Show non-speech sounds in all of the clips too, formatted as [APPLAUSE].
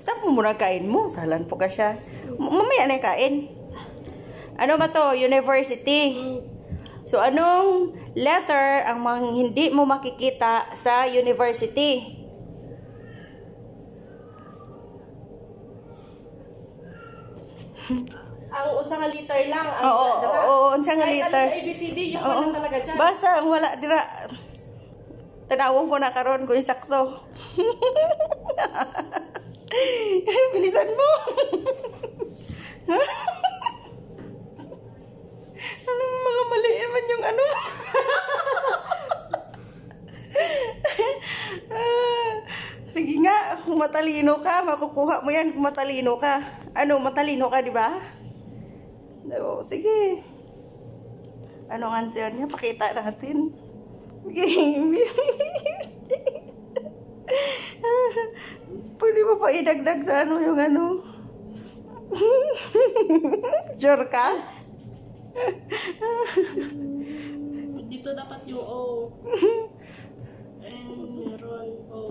Stop mo muna kain mo. Salan po ka siya. Mamaya na yung kain. Ano ba to? University. So, anong letter ang mga hindi mo makikita sa university? [LAUGHS] Ang unsa nga liter lang. Ang Oo, oo, oo, unsa nga Kahit liter? Ano sa ABCD, yung Oo. wala talaga dyan. Basta ang wala dira. Tanawon ko na karon kung sakto. [LAUGHS] Bilisan mo. ano mga mali naman yung ano? Sige nga, kung matalino ka, makukuha mo yan kung matalino ka. Ano, matalino ka, di ba? Oo, sige. Anong answer niya? Pakita natin. Pwede mo pa idagdag sa ano yung ano? [LAUGHS] sure ka? Dito dapat yung O. And meron O.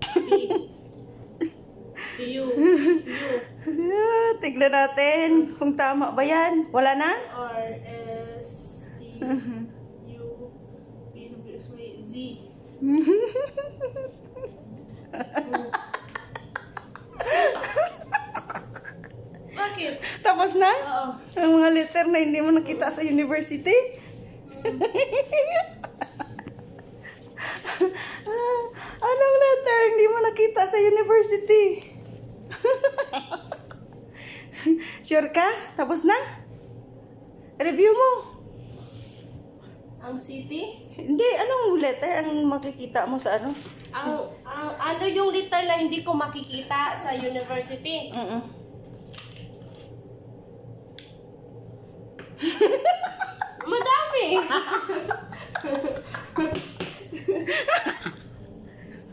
P. T. U. U. [LAUGHS] Tignan natin kung tama ba yan. Wala na? R. S. T. U. P. W. X. Y. Z. Bakit? Tapos na? Oo. Ang mga letter na hindi mo nakita sa university? [LAUGHS] Anong letter hindi mo nakita sa university? [LAUGHS] sure ka? Tapos na? Review mo. Ang city? Hindi, anong letter ang makikita mo sa ano? Ang, ang ano yung liter na hindi ko makikita sa university? Mm-mm. Madami!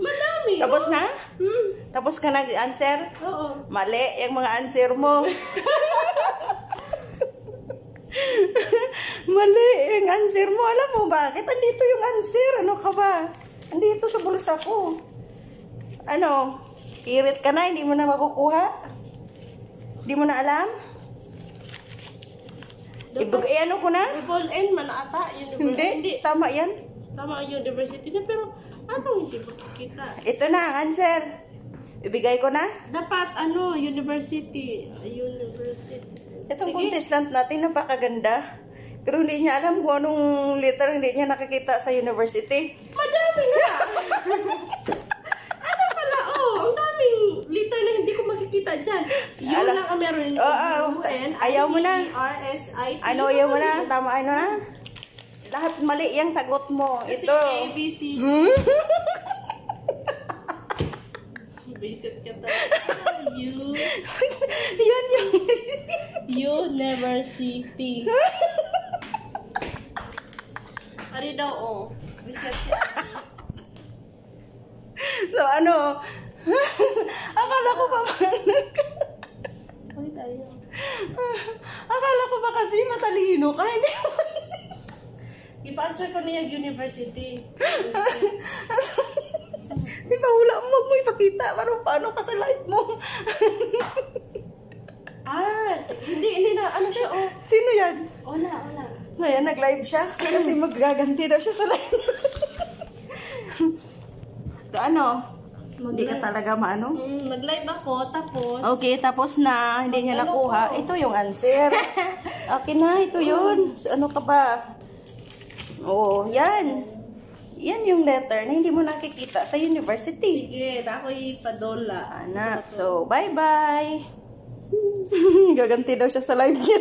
Madami! Tapos na? Hmm. Tapos ka nag-answer? Oo. Mali yung mga answer mo. [LAUGHS] Mali yung answer mo. Alam mo bakit? Andito yung answer. Ano ka ba? Andito sa bulsa ko. Ano? Irit ka na, hindi mo na makukuha? Hindi mo na alam? Ibig, eh, ano ko na? Double N man ata. University. Hindi, tama yan. Tama ang university na pero ano hindi makikita? Ito na ang answer. Ibigay ko na. Dapat ano, university. University. Itong Sige. contestant natin, napakaganda. Pero hindi niya alam kung anong letter hindi niya nakikita sa university. Madami nga! [LAUGHS] ano pala? Oh, ang daming liter na hindi ko makikita dyan. Yun Alam- lang ang meron. Oo, oo. U-N, Ayaw mo na. R-S-I-T. Ano yun mo na? Tama ano na? Lahat mali yung sagot mo. Kasi Ito. A, B, C. [LAUGHS] Hmm? Basic ka talaga. [LAUGHS] You, Yan yung... [LAUGHS] you never see T. Ari daw, oh. Bisit siya. so ano? [LAUGHS] Akala ko pa. Akala ko ba kasi matalino ka? Hindi mo. Ipa-answer ko niya university. [LAUGHS] Di ba wala mo mo ipakita? Parang paano ka sa live mo? [LAUGHS] ah, sige. Hindi, hindi na. Ano siya, oh. Sino yan? Wala, wala. Ayan, nag-live siya. Kasi [CLEARS THROAT] magaganti daw siya sa live. so ano? Hindi ka talaga maano? Mm, nag-live ako, tapos... Okay, tapos na. Hindi niya nakuha. Ito yung answer. [LAUGHS] Okay na, ito yun. So, ano ka ba? Oo, yan. Yan yung letter na hindi mo nakikita sa university. Sige, ako'y padola. Anak. So, bye-bye. [LAUGHS] Gaganti daw siya sa live niya.